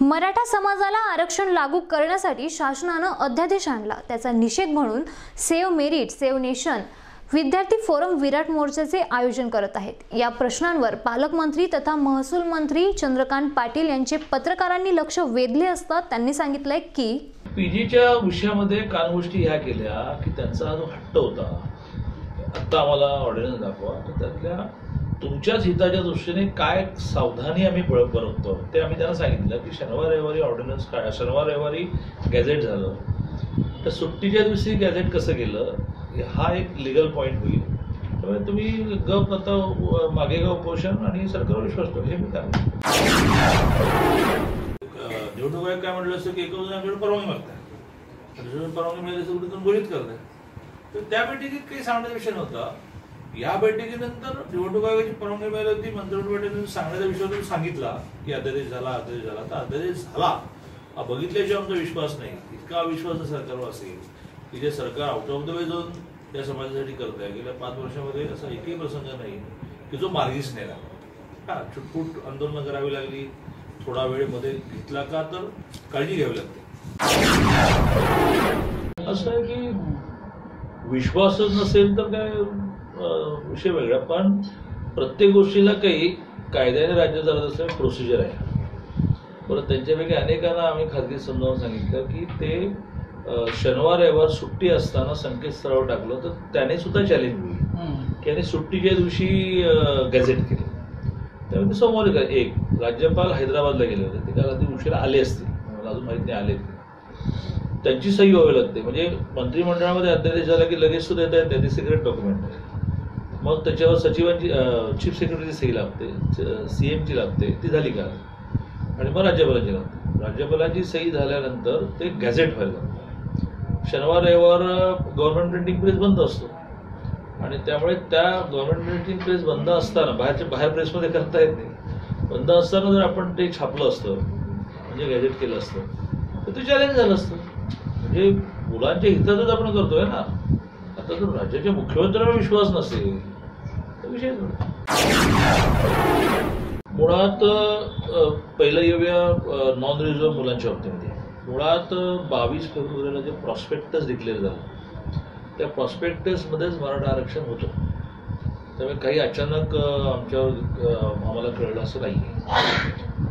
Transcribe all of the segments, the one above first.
मराठा समाजाला आरक्षण लागू करण्यासाठी शासनानं अध्यादेश आणला. त्याचा निषेध म्हणून सेव्ह मेरिट सेव्ह नेशन विद्यार्थी फोरम विराट मोर्चाचे आयोजन करत आहेत. या प्रश्नांवर पालकमंत्री तथा महसूल मंत्री चंद्रकांत पाटील यांचे पत्रकारांनी लक्ष वेधले असता त्यांनी सांगितलंय की पीजीच्या विषयामध्ये कान गोष्टी ह्या केल्या की त्यांचा जो हट्ट होता आत्ता आम्हाला ऑर्डिनन्स दाखवा तर त्यातल्या तुमच्याच हिताच्या दृष्टीने काय सावधानी आम्ही बनवतो? ते आम्ही त्यांना सांगितलं की शनिवार रविवारी ऑर्डिनन्स काय शनिवार रविवारी गॅझेट झालं. तर सुट्टीच्या दिवशी गॅझेट कसं गेलं? हा एक लिगल पॉईंट होईल. त्यामुळे तुम्ही गप आता मागे गा उपोषण आणि सरकारवर विश्वास ठेवा. हे मी कारण निवडणूक आयोग काय म्हटलं असतं की एक आमच्याकडे परवानगी मागताय. परवानगी मिळाली तर तुम्ही गोळीत करताय. तर त्या बैठकीत काही सांगण्याचा विषय नव्हता. या बैठकीनंतर निवडणूक आयोगाची परवानगी मिळाली होती. मंत्रिमंडळ सांगण्याचा विषय सांगितला की अध्यादेश झाला अध्यादेश झाला. तर अध्यादेश झाला. हा बघितल्याशिवाय आमचा विश्वास नाही. इतका विश्वास सरकारवर असेल की जे सरकार आउट ऑफ द वे जाऊन त्या समाजासाठी करत आहे. गेल्या पाच वर्षामध्ये असा एकही प्रसंग नाही की जो मार्गीच नेला हा छुटपूट आंदोलनं करावी लागली. थोडा वेळमध्ये घेतला का तर काळजी घ्यावी लागते. असं आहे की विश्वासच नसेल तर काय विषय वेगळा पण प्रत्येक गोष्टीला काही कायद्याने राज्य चालत असल्यामुळे प्रोसिजर आहे. परत त्यांच्यापैकी अनेकांना आम्ही खाजगी समजावून सांगितलं की ते शनिवार रविवार सुट्टी असताना संकेतस्थळावर टाकलं तर त्याने सुद्धा चॅलेंज होईल की त्याने सुट्टीच्या दिवशी गॅझेट केलं. त्यामुळे ते समोर येतं. एक राज्यपाल हैदराबादला गेले होते. ते काल अगदी उशिरा आले असतील. मला अजून माहीत नाही आले त्यांची सही व्हावी लागते. म्हणजे मंत्रिमंडळामध्ये अध्यादेश झाला की लगेच सुद्धा येत नाही. ते सिक्रेट डॉक्युमेंट आहे. मग त्याच्यावर सचिवांची चीफ सेक्रेटरीची सही लागते सीएमची लागते ती झाली का? आणि मग राज्यपालांची लागते. राज्यपालांची सही झाल्यानंतर ते गॅझेट व्हायला लागतं शनिवार रविवार गव्हर्नमेंट प्रिंटिंग प्रेस बंद असतो. आणि त्यामुळे त्या गव्हर्नमेंट प्रिंटिंग प्रेस बंद असताना बाहेरच्या बाहेर प्रेसमध्ये करता येत नाही. बंद असताना जर आपण ते छापलं असतं म्हणजे गॅझेट केलं असतं तर ते चॅलेंज झालं असतं. म्हणजे मुलांच्या हितातच आपण करतोय ना. आता जर राज्याच्या मुख्यमंत्र्यांवर विश्वास नसेल. विषय मुळात पहिलं येऊया नॉन रिझर्व्ह मुलांच्या बाबतीमध्ये. मुळात बावीस फेब्रुवारीला जे प्रॉस्पेक्टस डिक्लेअर झालं त्या प्रॉस्पेक्टसमध्येच मराठा आरक्षण होतं. त्यामुळे काही अचानक आमच्यावर आम्हाला कळलं असं नाही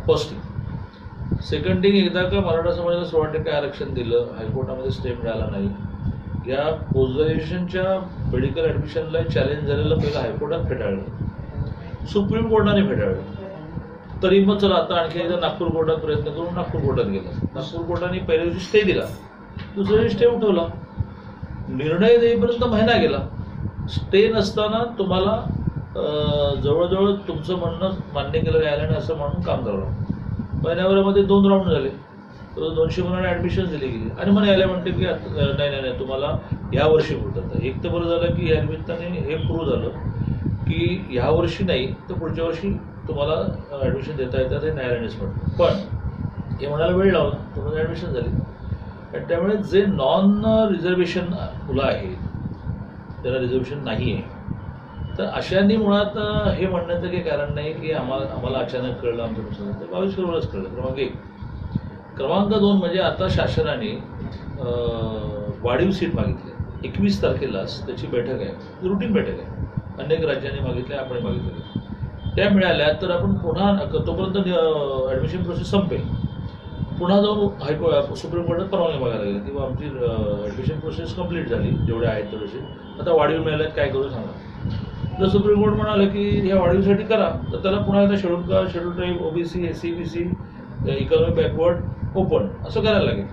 फर्स्ट थिंग सेकंड थिंग एकदा का मराठा समाजाला सोळा टक्के आरक्षण दिलं हायकोर्टामध्ये स्टे मिळाला नाही. या पोस्ट ग्रॅज्युएशनच्या मेडिकल ॲडमिशनला चॅलेंज झालेलं पहिलं हायकोर्टात फेटाळलं. सुप्रीम कोर्टाने फेटाळलं. तरी मग चला आता आणखी एकदा नागपूर कोर्टात प्रयत्न करून नागपूर कोर्टात गेला. नागपूर कोर्टाने पहिल्या दिवशी स्टे दिला. दुसऱ्या दिवशी स्टे उठवला. निर्णय देईपर्यंत महिना गेला. स्टे नसताना तुम्हाला जवळजवळ तुमचं म्हणणं मान्य केलं न्यायालयाने असं म्हणून काम करावं महिन्याभरामध्ये दोन राऊंड झाले. तर दोनशे मुलांना ॲडमिशन दिली गेली. आणि मला यायला म्हणते की आता- नाही नाही नाही तुम्हाला या वर्षी मिळतात एक तर बरं झालं की या निमित्ताने हे प्रूव्ह झालं की ह्या वर्षी नाही तर पुढच्या वर्षी तुम्हाला ॲडमिशन देता येतात हे न्यायालयानेच म्हटलं पण हे म्हणायला वेळ लावला तुम्हाला ॲडमिशन झाली. आणि त्यामुळे जे नॉन रिझर्वेशन मुलं आहेत त्याला रिझर्वेशन नाही आहे तर अशांनी मुळात हे म्हणण्याचं काही कारण नाही की आम्हाला आम्हाला अचानक कळलं आमच्या नुसार बावीस करोडच कळलं. क्रमांक एक. क्रमांक दोन म्हणजे आता शासनाने वाढीव सीट मागितली. एकवीस तारखेलाच त्याची बैठक आहे. रुटीन बैठक आहे. अनेक राज्यांनी मागितले आपण मागितले. त्या मिळाल्या तर आपण पुन्हा तोपर्यंत ॲडमिशन प्रोसेस संपेल. पुन्हा जाऊन हायको सुप्रीम कोर्टात परवानगी मागायला लागेल. किंवा आमची ॲडमिशन प्रोसेस कंप्लीट झाली जेवढे आहेत तेवढेसे आता वाढीव मिळाल्यात काय करू सांगा. जर सुप्रीम कोर्ट म्हणाले की ह्या वाढीवसाठी करा. तर त्याला पुन्हा एकदा शेड्यूल का schedule tribe OBC S C B C economic backward open असं करायला लागेल.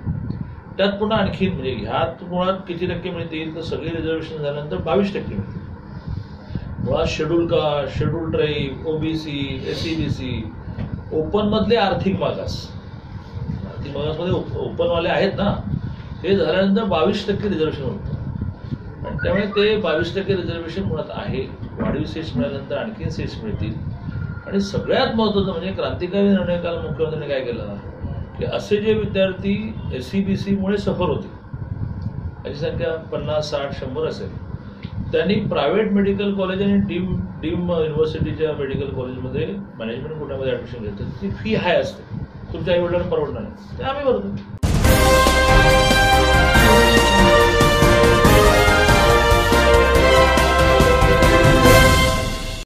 त्यात पुन्हा आणखी म्हणजे ह्यात मुळात किती टक्के मिळतील तर सगळे रिझर्वेशन झाल्यानंतर बावीस टक्के मिळतील. मुळात schedule caste schedule tribe OBC S C B C open मधले आर्थिक मागास. आर्थिक मागासमध्ये ओपनवाले आहेत ना हे झाल्यानंतर बावीस टक्के रिझर्वेशन होतं. आणि त्यामुळे ते बावीस टक्के रिझर्वेशन मुळात आहे. वाढीव सीट्स मिळाल्यानंतर आणखीन सीट्स मिळतील. आणि सगळ्यात महत्त्वाचं म्हणजे क्रांतिकारी निर्णय काल मुख्यमंत्र्यांनी काय केलं? की असे जे विद्यार्थी एस सी बी सीमुळे सफर होते त्याची संख्या पन्नास साठ शंभर असेल त्यांनी प्रायव्हेट मेडिकल कॉलेज आणि डीम डीम युनिव्हर्सिटीच्या मेडिकल कॉलेजमध्ये मॅनेजमेंट कोट्यामध्ये ॲडमिशन घेतलं. ती फी हाय असते. तुमच्या आई वडिलांना परवडणार नाही. ते आम्ही भरतो.